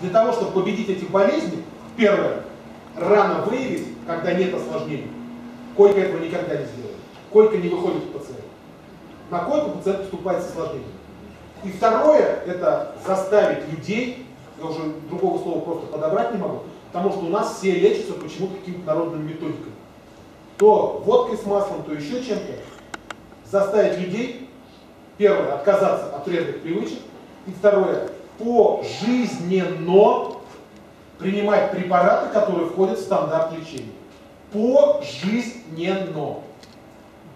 Для того, чтобы победить эти болезни, первое, рано выявить, когда нет осложнений. Койка этого никогда не сделает. Койка не выходит к пациенту. На койку пациент поступает с осложнением. И второе, это заставить людей, я уже другого слова просто подобрать не могу, потому что у нас все лечатся почему-то какими-то народными методиками. То водкой с маслом, то еще чем-то. Заставить людей, первое, отказаться от вредных привычек, и второе, пожизненно принимать препараты, которые входят в стандарт лечения. Пожизненно.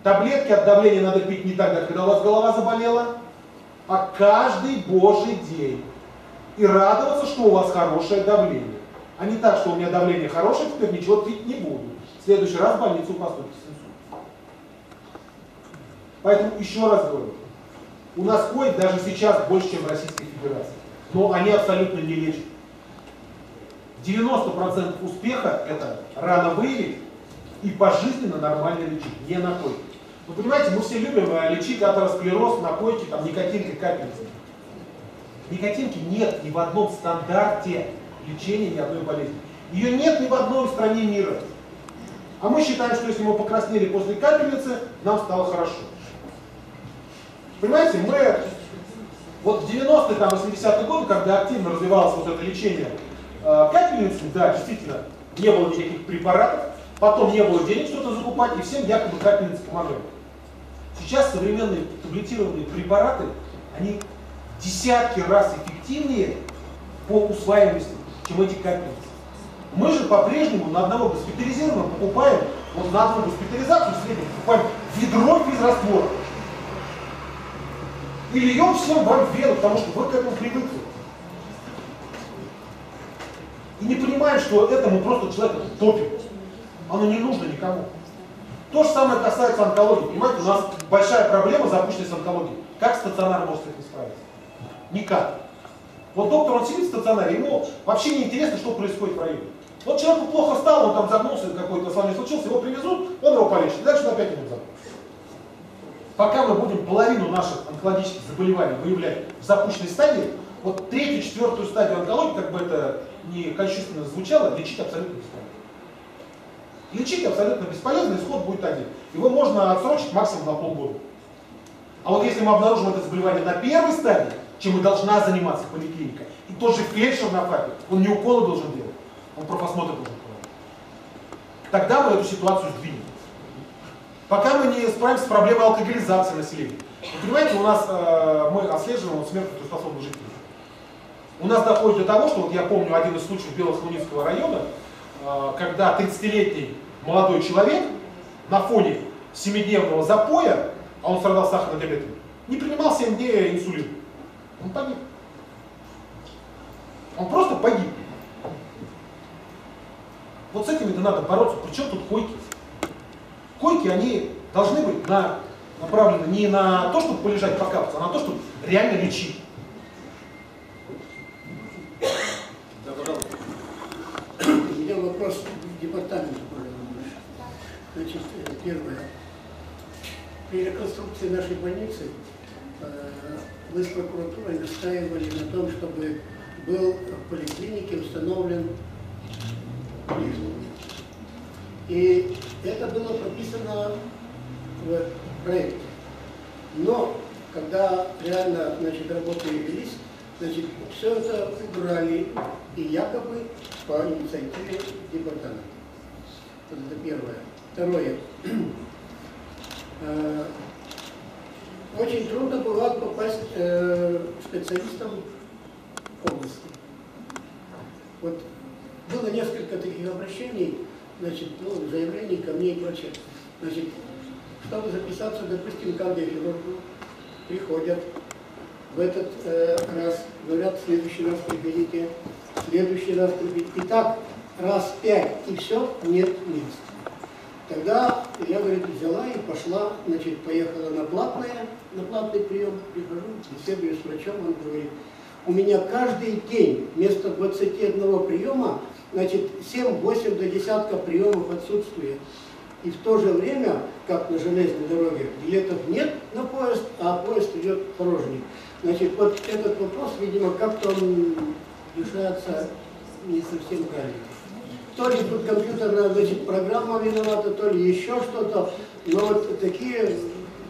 Таблетки от давления надо пить не тогда, когда у вас голова заболела, а каждый божий день. И радоваться, что у вас хорошее давление. А не так, что у меня давление хорошее, теперь ничего пить не буду. В следующий раз в больницу поступите с инсультом. Поэтому еще раз говорю, у нас ходит даже сейчас больше, чем в Российской Федерации. Но они абсолютно не лечат. 90% успеха это рано выявить и пожизненно нормально лечить, не на койке. Вы понимаете, мы все любим э, лечить атеросклероз на койке, там, никотинкой, капельницей. Никотинки нет ни в одном стандарте лечения ни одной болезни. Ее нет ни в одной стране мира. А мы считаем, что если мы покраснели после капельницы, нам стало хорошо. Понимаете, мы вот в 90-е, там, 80-е годы, когда активно развивалось вот это лечение э, да, действительно, не было никаких препаратов, потом не было денег что-то закупать, и всем якобы капельницы помогали. Сейчас современные таблетированные препараты, они десятки раз эффективнее по усваиваемости, чем эти капельницы. Мы же по-прежнему на одного госпитализированного покупаем, вот на одну госпитализацию в среднем покупаем ведро физраствора. И льем всем вам в вену, потому что вы к этому привыкли. И не понимаем, что это мы просто человека топим. Оно не нужно никому. То же самое касается онкологии. Понимаете, у нас большая проблема запущенной с онкологией. Как стационар может с этим справиться? Никак. Вот доктор, он сидит в стационаре, ему вообще не интересно, что происходит в районе. Вот человеку плохо стало, он там загнулся, какой-то сломание случился, его привезут, он его полечит, и дальше он опять ему загнут. Пока мы будем половину наших онкологических заболеваний выявлять в запущенной стадии, вот третью, четвертую стадию онкологии, как бы это не кощунственно звучало, лечить абсолютно бесполезно. Лечить абсолютно бесполезно, исход будет один. Его можно отсрочить максимум на полгода. А вот если мы обнаружим это заболевание на первой стадии, чем и должна заниматься поликлиника, и тот же фельдшер на ФАПе, он не уколы должен делать, он профосмотр должен проводить. Тогда мы эту ситуацию сдвинем. Пока мы не справимся с проблемой алкоголизации населения. Вы понимаете, у нас э, мы отслеживаем смерть трудоспособных жителей. У нас доходит до того, что вот я помню один из случаев Белохлунинского района, э, когда 30-летний молодой человек на фоне 7-дневного запоя, а он страдал сахарным диабетом, не принимал 7 дней инсулин. Он погиб. Он просто погиб. Вот с этими-то надо бороться. Причем тут койки? Койки, они должны быть на, направлены не на то, чтобы полежать, покапаться, а на то, чтобы реально лечить. Да, меня вопрос к департаменту. Значит, э, первое. При реконструкции нашей больницы э, вы с прокуратурой настаивали на том, чтобы был в поликлинике установлен лифт. И это было прописано в проекте. Но когда реально значит, работы велись, значит, все это убрали и якобы по инициативе департамента. Вот это первое. Второе. Э, очень трудно было попасть э, специалистам области. Вот было несколько таких обращений, значит, ну, заявлений ко мне и прочее. Значит, чтобы записаться, допустим, кардиохирургу, приходят в этот э, раз, говорят, в следующий раз приходите, в следующий раз приходите. И так раз пять, и все, нет места. Тогда я, говорит, взяла и пошла, значит, поехала на платное, на платный прием, прихожу, беседую с врачом, он говорит, у меня каждый день вместо 21 приема значит, 7-8 до десятка приемов отсутствует. И в то же время, как на железной дороге, билетов нет на поезд, а поезд идет порожний. Значит, вот этот вопрос, видимо, как-то он решаться не совсем правильно. То ли тут компьютерная значит, программа виновата, то ли еще что-то. Но вот такие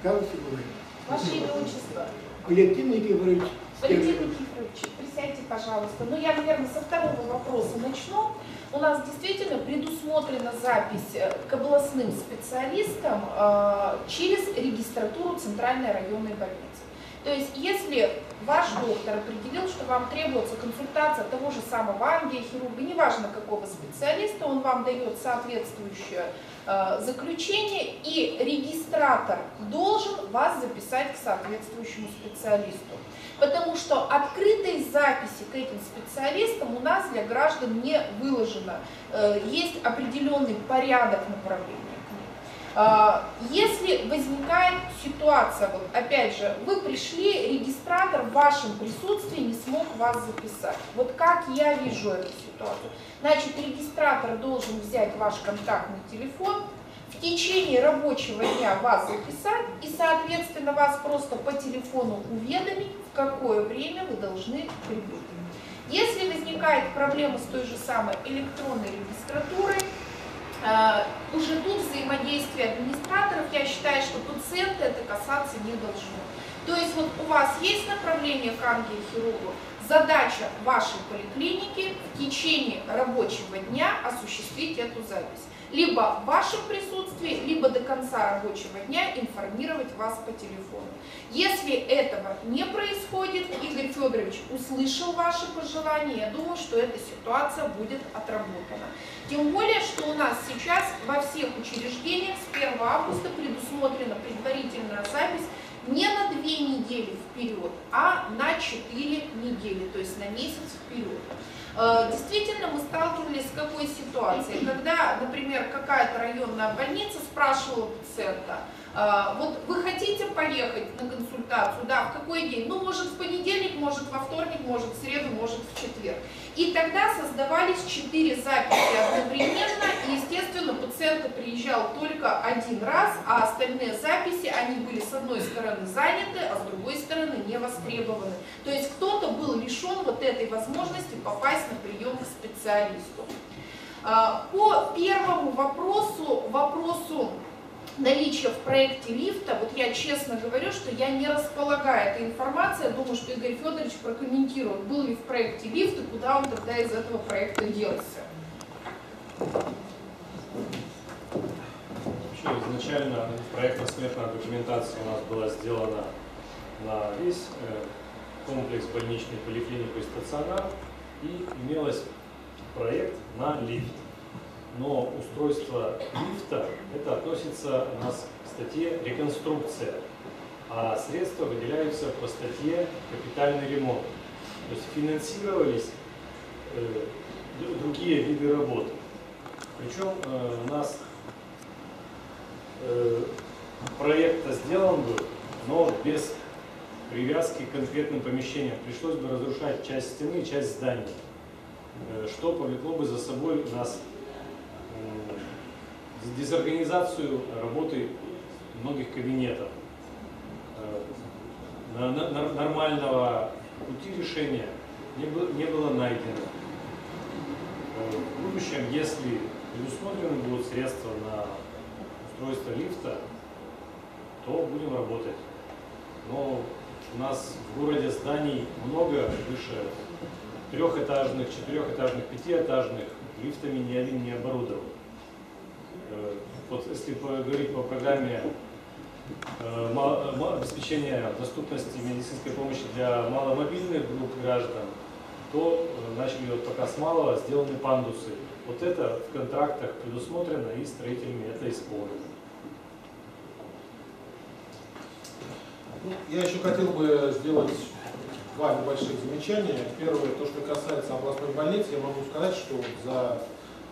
казусы бывают. Ваше имя, отчество? Валентин Никифорович. Валентин Никифорович, присядьте, пожалуйста. Ну, я, наверное, со второго вопроса начну. У нас действительно предусмотрена запись э, к областным специалистам э, через регистратуру Центральной районной больницы. То есть, если ваш доктор определил, что вам требуется консультация того же самого ангиохирурга, неважно какого специалиста, он вам дает соответствующее э, заключение, и регистратор должен вас записать к соответствующему специалисту. Потому что открытой записи к этим специалистам у нас для граждан не выложено. Э, есть определенный порядок направления. А, если возникает ситуация, вот опять же, вы пришли, регистратор в вашем присутствии не смог вас записать. Вот как я вижу эту ситуацию? Значит, регистратор должен взять ваш контактный телефон, в течение рабочего дня вас записать и, соответственно, вас просто по телефону уведомить, какое время вы должны прибыть. Если возникает проблема с той же самой электронной регистратурой, э, уже тут взаимодействие администраторов, я считаю, что пациента это касаться не должно. То есть вот у вас есть направление к ангиохирургу, задача вашей поликлиники в течение рабочего дня осуществить эту запись либо в вашем присутствии, либо до конца рабочего дня информировать вас по телефону. Если этого не происходит, Игорь Федорович услышал ваши пожелания, я думаю, что эта ситуация будет отработана. Тем более, что у нас сейчас во всех учреждениях с 1 августа предусмотрена предварительная запись не на две недели вперед, а на 4 недели, то есть на месяц вперед. Э, действительно, мы сталкивались с какой ситуацией, когда, например, какая-то районная больница спрашивала пациента, вот вы хотите поехать на консультацию, да, в какой день? Ну, может, в понедельник, может, во вторник, может, в среду, может, в четверг. И тогда создавались четыре записи одновременно, и, естественно, пациент приезжал только один раз, а остальные записи, они были с одной стороны заняты, а с другой стороны не востребованы. То есть кто-то был лишен вот этой возможности попасть на прием к специалисту. А, по первому вопросу, вопросу наличие в проекте лифта, вот я честно говорю, что я не располагаю этой информацией, думаю, что Игорь Федорович прокомментирует, был ли в проекте лифт и куда он тогда из этого проекта делся. Вообще, изначально проектно-сметная документация у нас была сделана на весь э, комплекс больничной поликлиники и стационар, и имелось проект на лифт но устройство лифта, это относится у нас к статье «Реконструкция», а средства выделяются по статье «Капитальный ремонт». То есть финансировались э, другие виды работ. Причем э, у нас э, проект сделан был, но без привязки к конкретным помещениям. Пришлось бы разрушать часть стены часть здания, э, что повлекло бы за собой у нас дезорганизацию работы многих кабинетов. Э, нормального пути решения не было найдено. Э, в будущем, если предусмотрены будут средства на устройство лифта, то будем работать. Но у нас в городе зданий много выше трехэтажных, четырехэтажных, пятиэтажных, лифтами ни один не оборудован. Э, вот если говорить по программе э, обеспечения доступности медицинской помощи для маломобильных групп граждан, то э, начали вот пока с малого сделаны пандусы. Вот это в контрактах предусмотрено и строителями это исполнено. Ну, я еще хотел бы сделать два небольших замечания. Первое, то, что касается областной больницы, я могу сказать, что за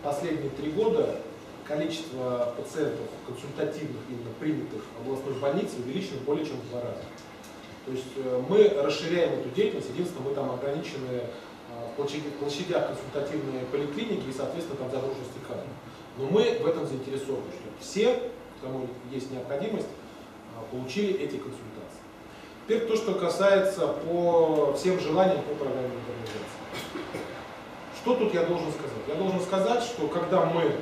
последние три года количество пациентов консультативных, именно принятых в областной больнице увеличено более чем в два раза. То есть э, мы расширяем эту деятельность, единственное, мы там ограничены в э, площадях консультативной поликлиники и, соответственно, там загруженности кадров. Но мы в этом заинтересованы, чтобы все, кому есть необходимость, э, получили эти консультации. Теперь то, что касается по всем желаниям по программе модернизации. Что тут я должен сказать? Я должен сказать, что когда мы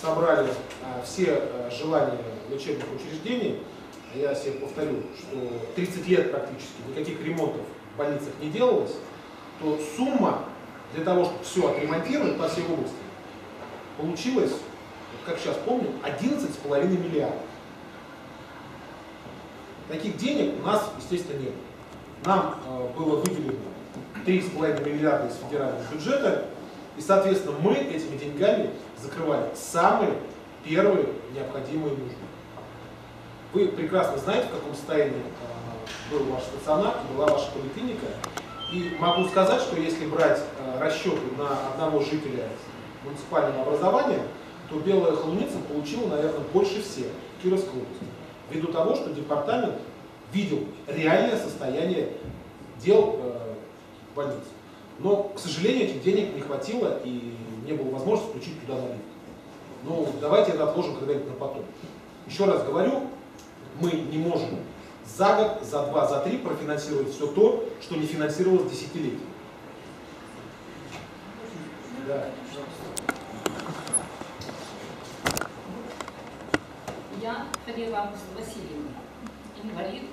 собрали а, все а, желания лечебных учреждений, я себе повторю, что 30 лет практически никаких ремонтов в больницах не делалось, то сумма для того, чтобы все отремонтировать по всей области, получилась, как сейчас помню, 11,5 миллиардов. Таких денег у нас, естественно, нет. Нам э, было выделено 3,5 миллиарда из федерального бюджета, и, соответственно, мы этими деньгами закрывали самые первые необходимые нужды. Вы прекрасно знаете, в каком состоянии э, был ваш стационар, была ваша поликлиника. И могу сказать, что если брать э, расчеты на одного жителя муниципального образования, то Белая Холуница получила, наверное, больше всех Кировской области. Ввиду того, что департамент видел реальное состояние дел э, в больнице. Но, к сожалению, этих денег не хватило и не было возможности включить туда налив. Ну, давайте это отложим когда-нибудь на потом. Еще раз говорю, мы не можем за год, за два, за три профинансировать все то, что не финансировалось десятилетиями. Да. Я Августа Васильевна, инвалид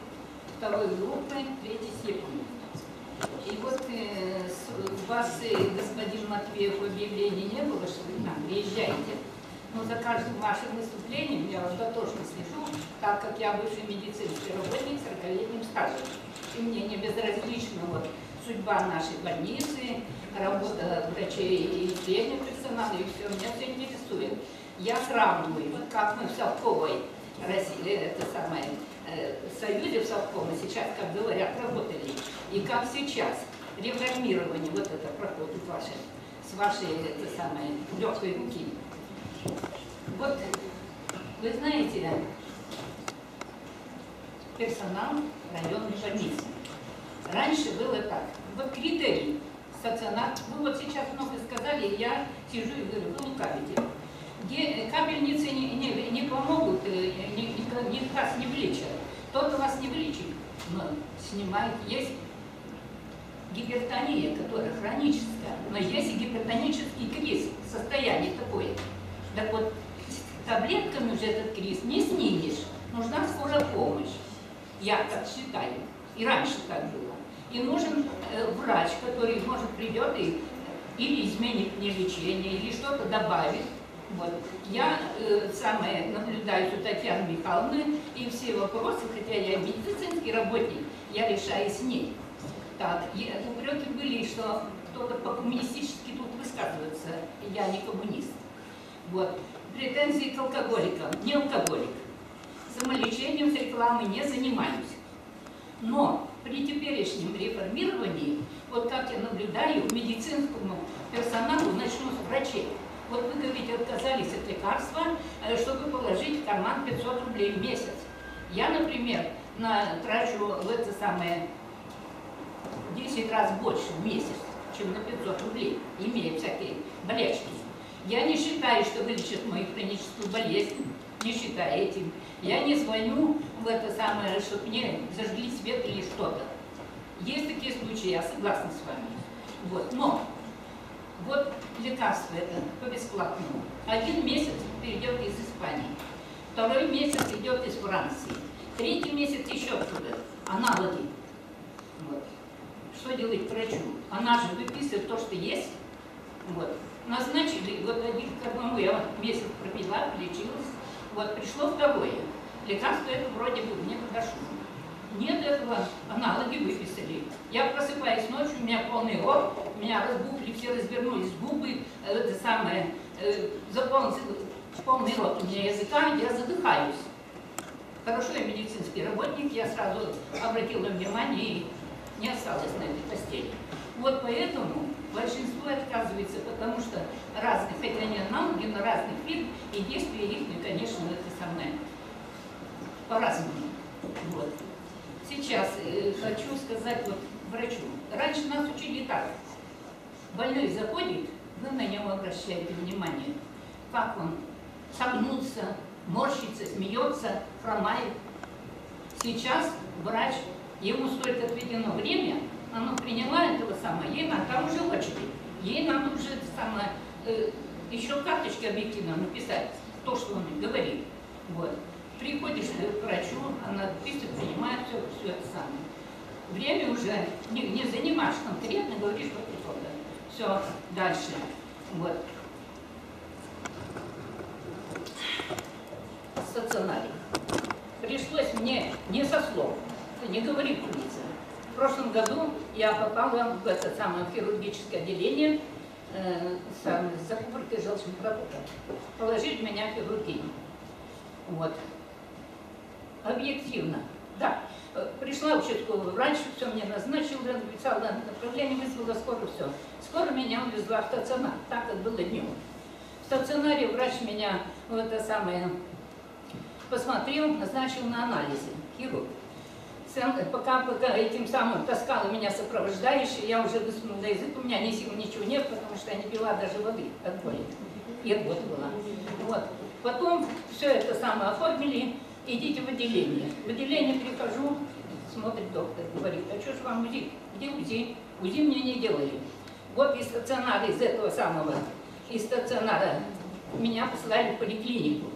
второй группы, третьей степени. И вот э, с, вас, э, господин Матвеев, объявлений не было, что вы к нам приезжаете. Но за каждым вашим выступлением я вас дотошно слежу, так как я бывший медицинский работник с 40-летним стажем. И мне не безразлична вот, судьба нашей больницы, работа врачей и среднего персонала, и все, меня все интересует. Я сравниваю, вот как мы в Совковой России, это самое, э, Союзе в Совкоме сейчас, как говорят, работали, и как сейчас реформирование вот это проходит ваше, с вашей это самое, легкой руки. Вот, вы знаете, персонал районной больницы. Раньше было так. Вот критерий стационар. Вы вот сейчас много сказали, я сижу и говорю, вы лукавите. Где капельницы не, не, не помогут, э, ни, ни, ни вас не вылечат. Тот у вас не вылечит, но снимает. Есть гипертония, которая хроническая, но есть и гипертонический криз, состояние такое. Так вот, таблетками уже этот криз не снимешь, нужна скорая помощь. Я так считаю. И раньше так было. И нужен э, врач, который, может, придет и или изменит мне лечение, или что-то добавит. Вот. Я э, самое наблюдаю у Татьяны Михайловны, и все вопросы, хотя я медицинский работник, я решаю с ней. Так, и упреки были, что кто-то по-коммунистически тут высказывается, я не коммунист. Вот. Претензии к алкоголикам. Не алкоголик. Самолечением с рекламой не занимаюсь. Но при теперешнем реформировании, вот как я наблюдаю, медицинскому персоналу, начну с врачей. Вот вы говорите, отказались от лекарства, э, чтобы положить в карман 500 рублей в месяц. Я, например, на, трачу в это самое 10 раз больше в месяц, чем на 500 рублей, имея всякие болячки. Я не считаю, что вылечит мою хроническую болезнь, не считаю этим. Я не звоню в это самое, чтобы мне зажгли свет или что-то. Есть такие случаи, я согласна с вами. Вот. Но вот лекарство это по бесплатному. Один месяц перейдет из Испании, второй месяц идет из Франции, третий месяц еще оттуда. Аналоги. Что делать врачу? Она же выписывает то, что есть. Вот назначили, вот один к одному я месяц пропила, лечилась, вот пришло второе. Лекарство это вроде бы мне подошло. Нет этого, аналоги выписали. Я просыпаюсь ночью, у меня полный рот, у меня разбухли, все развернулись губы, э, это самое, э, полный рот у меня языка, я задыхаюсь. Хорошо, я медицинский работник, я сразу обратила внимание и не осталось на этой постели. Вот поэтому большинство отказывается, потому что разные, хотя они аналоги, но разных вид, и действия их, ну, конечно, это самое по-разному. Вот. Сейчас э, хочу сказать вот врачу. Раньше нас учили так. Больной заходит, вы на него обращаете внимание, как он согнулся, морщится, смеется, хромает. Сейчас врач, ему столько отведено время, она приняла этого самого, ей надо, там уже очередь, ей надо э, еще карточки объективно написать, то, что он говорит. Вот. Приходишь к врачу, она пишет, принимает все, все это самое. Время уже не, не занимаешь конкретно, говоришь, вот это. Все, дальше. Вот. Стационарий. Пришлось мне не со слов, не говори курица. В прошлом году я попала в это самое хирургическое отделение э, с, закупоркой желчных продуктов. Положили меня в хирургию. Вот. Объективно. Да. Э, Пришла участковый врач, все мне назначил, написала направление, вызвала скорую, все. Скоро меня увезла в стационар, так как было днем. В стационаре врач меня, в это самое, посмотрел, назначил на анализы, хирург. Пока, пока этим самым таскала меня сопровождающий, я уже высунула язык, у меня ни сил, ничего нет, потому что я не пила даже воды от боли. И вот была. Вот. Потом все это самое оформили, идите в отделение. В отделение прихожу, смотрит доктор, говорит, а что ж вам УЗИ? Где УЗИ? УЗИ мне не делали. Вот из стационара, из этого самого, из стационара меня послали в поликлинику.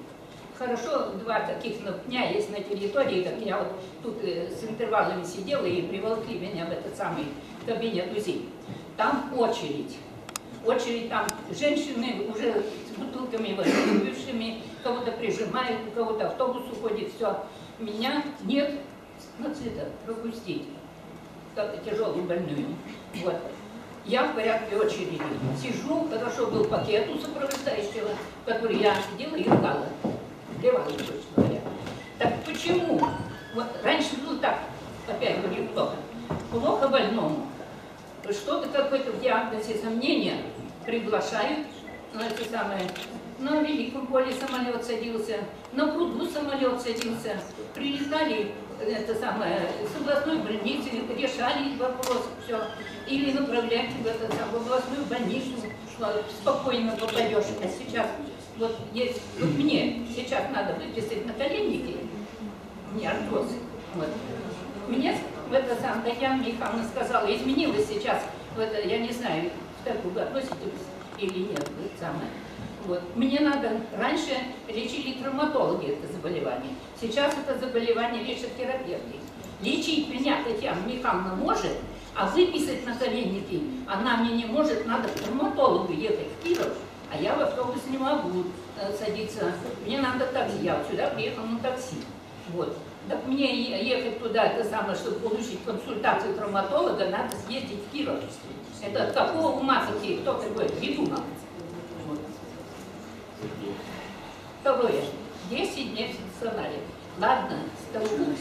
Хорошо, два таких дня есть на территории, как я вот тут э, с интервалами сидела и приволокли меня в этот самый кабинет УЗИ. Там очередь. Очередь там женщины уже с бутылками выпившими, кого-то прижимают, у кого-то автобус уходит, все. Меня нет, это пропустить, как тяжелую больную. Вот. Я в порядке очереди. Сижу, хорошо был пакет у сопровождающего, который я сидела и ругала. Плевала, точно говоря. Так почему? Вот раньше было так, опять говорю, плохо. Плохо больному. Что-то какое-то в диагнозе сомнения приглашают на это самое. На Великом поле самолет садился, на пруду самолет садился. Прилетали это самое, с областной больницы, решали вопрос, все. Или направляли в, это, в областную больницу, спокойно попадешь. А сейчас, вот, есть, вот мне сейчас надо выписать на коленники, меня артроз. Вот. Мне в это сам Татьяна Михайловна сказала, изменилось сейчас, в это, я не знаю, как вы относитесь или нет, в это самое. Вот. Мне надо, раньше лечили травматологи это заболевание, сейчас это заболевание лечат терапевты. Лечить меня Татьяна Михайловна может, а выписать на коленники она мне не может, надо к травматологу ехать в Киров, а я в автобус не могу э, садиться. Мне надо такси, я сюда приехала на такси. Вот. Так мне ехать туда, это самое, чтобы получить консультацию травматолога, надо съездить в Киров. Это от какого ума такие, кто такой придумал? Вот. Второе. 10 дней в стационаре. Ладно, старуху,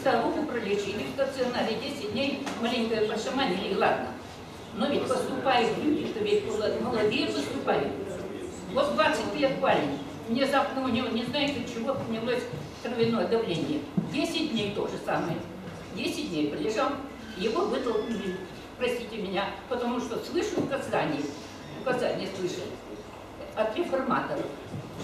старуху пролечили в стационаре 10 дней, маленькое пошаманили, ладно. Но ведь поступают люди, то ведь молодые поступают. Вот 20 лет парень, внезапно у него, не знаете от чего, поднялось кровяное давление. 10 дней то же самое. 10 дней пролежал, его вытолкнули, простите меня, потому что слышу указания, указания слышу от реформаторов,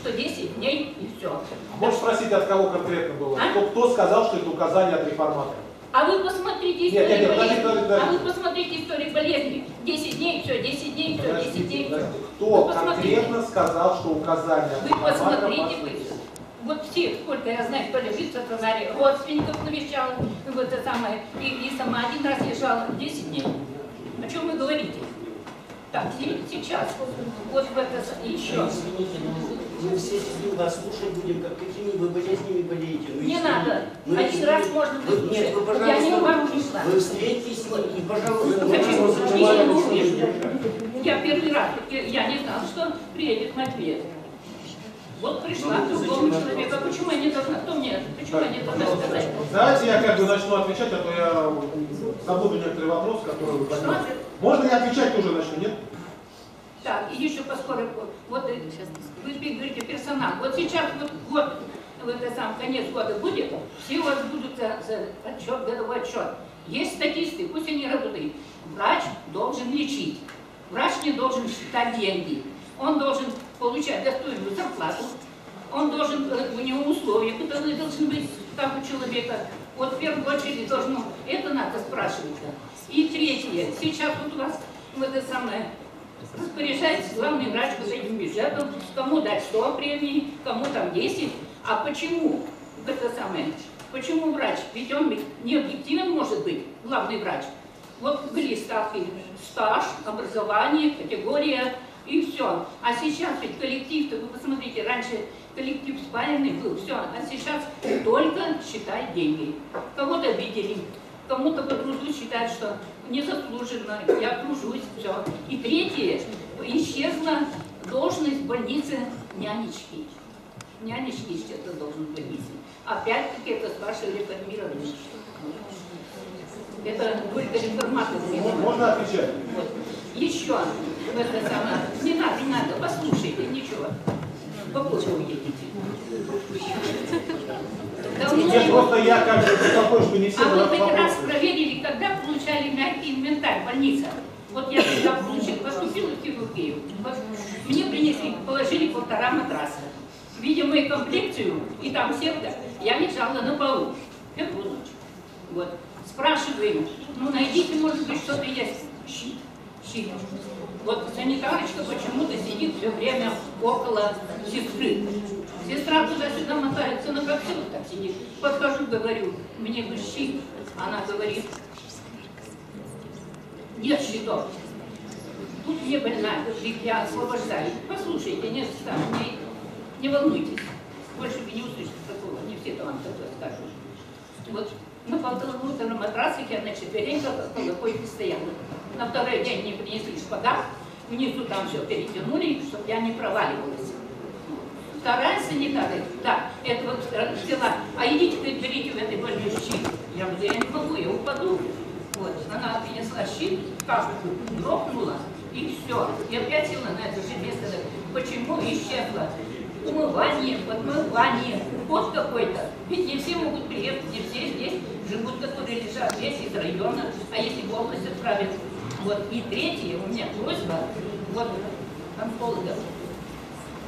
что 10 дней и все. Можешь спросить, от кого конкретно было? А? Кто, кто сказал, что это указание от реформатора? А вы посмотрите Нет, нет, историю нет, подожди, болезни. подожди, А вы подожди. посмотрите историю болезни. 10 дней, все, 10 дней, все, 10 дней, все. Кто Вы посмотрите. конкретно сказал, что указание Вы посмотрите, вы. Вот все, сколько я знаю, кто лежит в стационаре, родственников навещала, в это самое, и, и сама один раз лежала 10 дней. О чем вы говорите? Так, сейчас, вот в это, еще. Мы все сидим, вас слушать будем, как какими вы болезнями болеете. Ну, Не надо. Ну, Один раз можно Вы- Нет, вы, выслушать. Я не пожалуйста, вам пришла. вы встретитесь и, пожалуйста, мы почему? вас Я не. Я первый раз, я я не знала, что приедет Матвей. Вот пришла к Ну, другому человеку. А почему я не должна? Кто мне? Почему я не должна сказать? Давайте я как бы начну отвечать, а то я забуду некоторые вопросы, которые вы подняли. Можно не отвечать тоже начну, нет? Так, и еще поскольку, вот э, вы говорите персонал, вот сейчас вот год, вот это сам конец года будет, все у вас будут за, за отчет, годовой отчет. Есть статисты, пусть они работают. Врач должен лечить, врач не должен считать деньги, он должен получать достойную зарплату, он должен, э, у него условия, которые должны быть, как у человека. Вот в первую очередь должно, это надо спрашивать. И третье, сейчас вот у вас в это самое распоряжается главный врач вот этим бюджетом, кому дать 100 премий, кому там 10. А почему это самое? Почему врач? Ведь он не объективен может быть, главный врач. Вот были ставки стаж, образование, категория и все. А сейчас ведь коллектив-то, вы посмотрите, раньше коллектив спаянный был, все. А сейчас только считать деньги. Кого-то обидели, кому-то по труду считают, что незаслуженно, я тружусь, все. И третье, исчезла должность в больнице нянечки. Нянечки исчезла должность в больнице. Опять-таки это с вашей реформированием. Это только реформаторы. Можно отвечать? Вот. Еще это самое. Не надо, не надо, послушайте, ничего. Попозже уедете. Давно его- просто я как бы беспокоюсь, что не все а задают хоть раз проверили, когда получали мягкий инвентарь больница? Вот я когда получил, поступила в хирургию. Вот мне принесли, положили полтора матраса. Видя мою комплекцию, и там сетка, я лежала на полу. Первую ночь. Вот. Спрашиваю, ну найдите, может быть, что-то есть. Щит. Вот санитарочка почему-то сидит все время около сестры. Сестра туда-сюда мотается на копсилах, так сидит. Подхожу, говорю, мне бы щит. Она говорит, нет щитов. Тут не больная, я освобождаю. Послушайте, не, там, не, не волнуйтесь. Больше вы не услышите такого, не все вам такое скажут. Вот на полуторном матрасах я на четвереньках около койки стояла. На второй день мне принесли шпагат, внизу там все перетянули, чтобы я не проваливалась. Вторая санитария, да, это вот взяла, а идите-ка берите в этой больнице щит. Я говорю, я не могу, я упаду. Вот, она принесла щит, как грохнула, и все. И опять села на это же место. Почему исчезла? Умывание, подмывание, уход какой-то. Ведь не все могут приехать, не все здесь живут, которые лежат здесь из района, а если в область отправят. Вот. И третье, у меня просьба, вот, онкологов.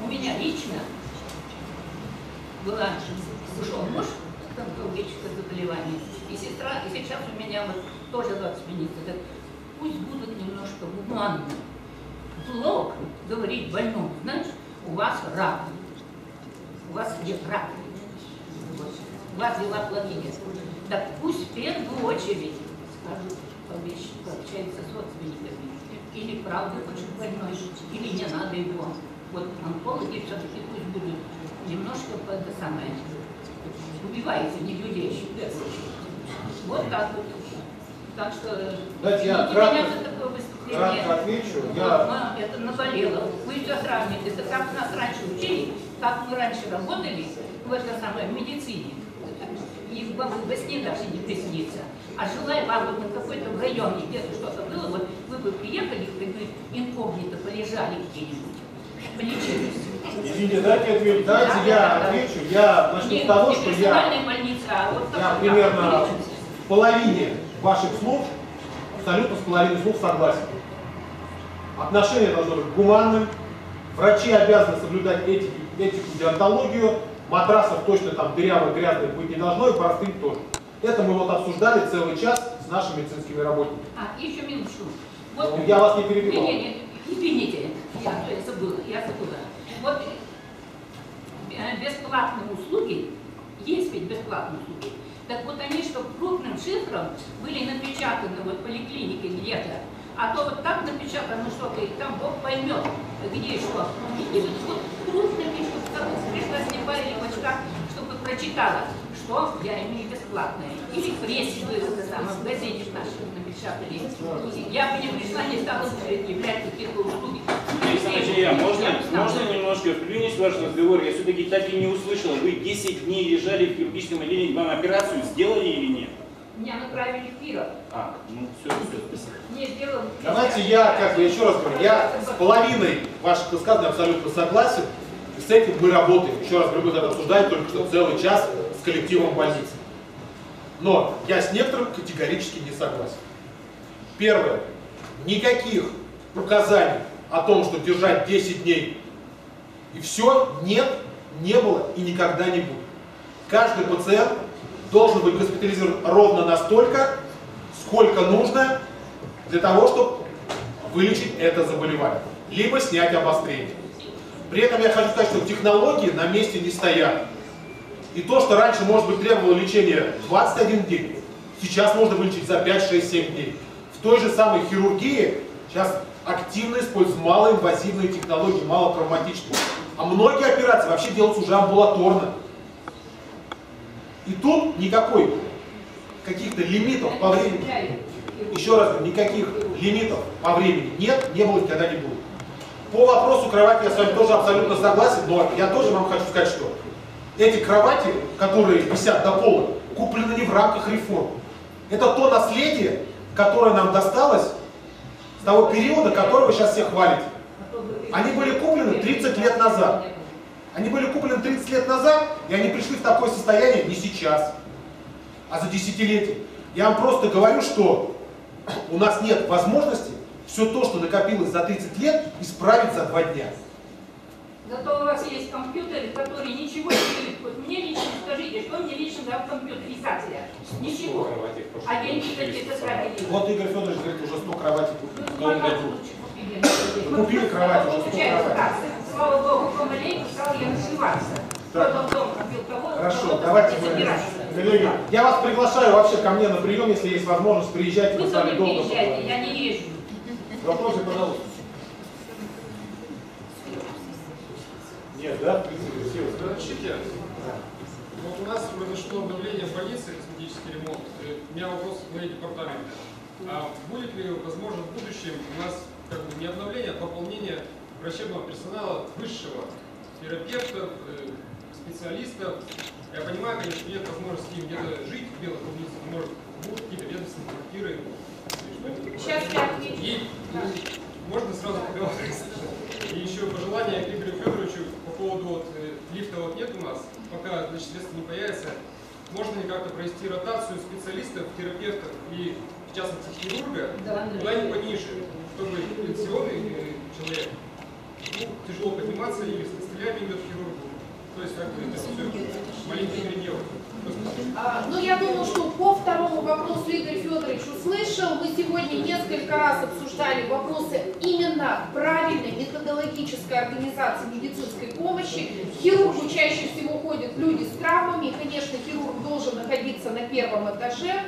У меня лично была, ушел муж, с онкологическое заболевание, и сестра, и сейчас у меня вот тоже родственница, так пусть будут немножко гуманны. Плохо говорить больному, знаешь, у вас рак, у вас нет рака, Вот. у вас дела плохие. Так пусть в первую очередь скажут вещи, общаются с родственниками, или правда очень больной, или не надо его. Вот онкологи все-таки пусть будут немножко по- это самое, убиваете не людей, в первую очередь. Вот так вот. Так что Дайте я кратко- меня за такое выступление. кратко отвечу. Я- это наболело. Вы все сравниваете, это как нас раньше учили, как мы раньше работали в это самое, в медицине. И вам во сне даже не приснится. А желая вам вот на какой-то районе где-то что-то было, вот вы бы приехали, вы бы инкогнито полежали где-нибудь, полечились. Извините, дайте ответ. Дайте Да, я да, да. отвечу. Я начну Не с того, что я больница, а вот Я примерно да, в половине ваших слов, абсолютно с половиной слов согласен. Отношение должно быть гуманным, врачи обязаны соблюдать этику, этику деонтологию, матрасов точно там дырявых, грязных быть не должно, и простым тоже. Это мы вот обсуждали целый час с нашими медицинскими работниками. А, еще минуточку. Вот, Ну, Я вас не перебивал. Не, не, не, извините, я, я забыла, я забыла. Вот э, бесплатные услуги, есть ведь бесплатные услуги. Так вот они, что крупным шифром были напечатаны вот поликлинике где-то, а то вот так напечатано что-то, и там Бог поймет, где что. И вот, вот крупными, чтобы пришла слепая чтобы прочитала, что я имею бесплатное. Или в прессе вы это самое, в газете нашей напечатали. Я бы не пришла, не стала бы предъявлять какие-то услуги. Александр Илья, можно, можно немножко вклинюсь в ваш разговор? Я все-таки так и не услышал. Вы 10 дней лежали в хирургическом отделении, вам операцию сделали или нет? Меня направили в Киров. А, ну все, все, спасибо. Мне сделал... Давайте я, как бы еще раз говорю, я с половиной ваших высказаний абсолютно согласен. И с этим мы работаем. Еще раз мы это обсуждали только что целый час с коллективом больницы. Но я с некоторым категорически не согласен. Первое. Никаких указаний о том, что держать 10 дней и все, нет, не было и никогда не будет. Каждый пациент должен быть госпитализирован ровно настолько, сколько нужно для того, чтобы вылечить это заболевание, либо снять обострение. При этом я хочу сказать, что технологии на месте не стоят. И то, что раньше, может быть, требовало лечения 21 день, сейчас можно вылечить за 5, 6, 7 дней. В той же самой хирургии сейчас активно используют малоинвазивные технологии, малотравматичные. А многие операции вообще делаются уже амбулаторно. И тут никакой каких-то лимитов по времени, еще раз никаких лимитов по времени нет, не было никогда не будет. По вопросу кровати я с вами тоже абсолютно согласен, но я тоже вам хочу сказать, что эти кровати, которые висят до пола, куплены не в рамках реформ. Это то наследие, которое нам досталось с того периода, который вы сейчас все хвалите. Они были куплены 30 лет назад. Они были куплены 30 лет назад, и они пришли в такое состояние не сейчас, а за десятилетия. Я вам просто говорю, что у нас нет возможности все то, что накопилось за 30 лет, исправить за два дня. Зато у вас есть компьютер, который ничего не делает. Вот мне лично скажите, что мне лично дал компьютер писателя? Ничего. А деньги какие тратили. Вот Игорь Федорович говорит, уже 100 кроватей Ну, году. лучше купили? Купили кровать, уже 100 Получается кроватей. Слава богу, помаленьку стал я наживаться. Так. Кто-то в дом купил кого Хорошо, давайте мы... Коллеги, я вас приглашаю вообще ко мне на прием, если есть возможность, приезжайте, мы Вы с ко вами мне долго приезжайте, я не езжу. Вопросы, пожалуйста. Нет, да, в все. Разрешите? Вот у нас произошло обновление в больнице, косметический ремонт. Э, У меня вопрос к моей департаменте. А будет ли возможно в будущем у нас как бы не обновление, а пополнение врачебного персонала высшего, терапевтов, э, специалистов? Я понимаю, конечно, нет возможности где-то жить в белых больницах, может, будут какие-то ведомственные квартиры. Сейчас я отвечу. И ну, можно сразу поговорить. И еще пожелание к Игорю Федоровичу по поводу вот, э, лифта вот нет у нас, пока значит, средства не появится. Можно ли как-то провести ротацию специалистов, терапевтов и, в частности, хирурга куда-нибудь пониже, чтобы пенсионный э, человек ну, тяжело подниматься или с костылями идет к хирургу. То есть как бы это все маленький передел. Ну, я думаю, что по второму вопросу Игорь Федорович услышал. Мы сегодня несколько раз обсуждали вопросы именно правильной методологической организации медицинской помощи. Хирургу чаще всего ходят люди с травмами, и, конечно, хирург должен находиться на первом этаже.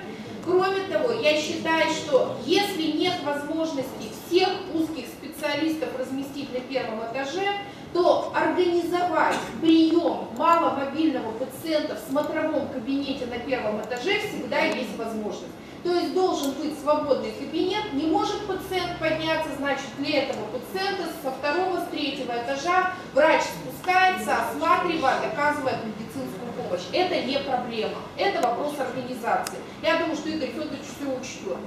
Кроме того, я считаю, что если нет возможности всех узких специалистов разместить на первом этаже, то организовать прием маломобильного пациента в смотровом кабинете на первом этаже всегда есть возможность. То есть должен быть свободный кабинет, не может пациент подняться, значит для этого пациента со второго, с третьего этажа врач спускается, осматривает, оказывает медицинскую помощь. Это не проблема, это вопрос организации. Я думаю, что Игорь Федорович все учтет.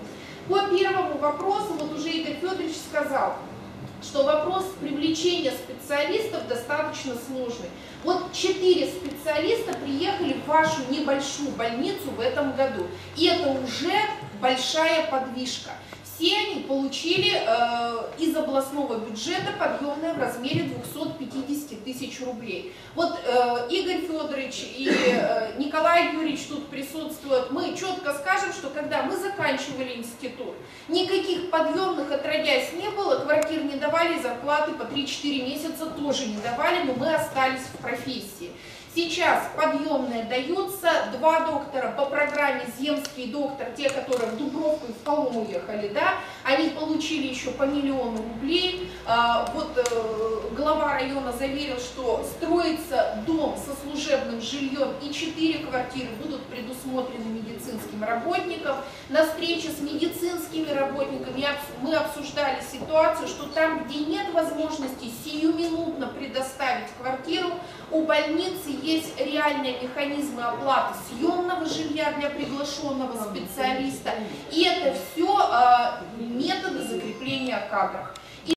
По первому вопросу, вот уже Игорь Федорович сказал, что вопрос привлечения специалистов достаточно сложный. Вот четыре специалиста приехали в вашу небольшую больницу в этом году. И это уже большая подвижка. Все они получили э, из областного бюджета подъемное в размере 250 тысяч рублей. Вот э, Игорь Федорович и э, Николай Юрьевич тут присутствуют. Мы четко скажем, что когда мы заканчивали институт, никаких подъемных отродясь не было, квартир не давали, зарплаты по 3-4 месяца тоже не давали, но мы остались в профессии. Сейчас подъемные даются, два доктора по программе «Земский доктор», те, которые в Дубровку и в Колом уехали, да, они получили еще по миллиону рублей. А, Вот э, глава района заверил, что строится дом со служебным жильем и четыре квартиры будут предусмотрены медицинским работникам. На встрече с медицинскими работниками мы обсуждали ситуацию, что там, где нет возможности сиюминутно предоставить квартиру, у больницы есть реальные механизмы оплаты съемного жилья для приглашенного специалиста. И это все методы закрепления кадров.